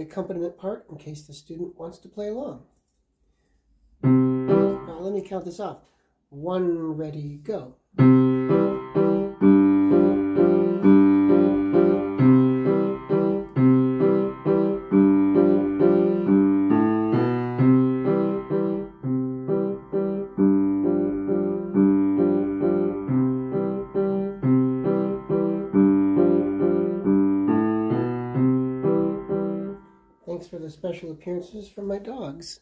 accompaniment part in case the student wants to play along. Now let me count this off. One, ready, go. Thanks for the special appearances from my dogs.